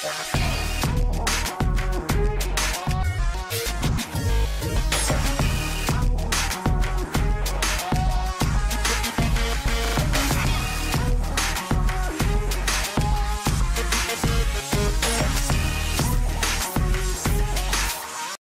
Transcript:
Tchau.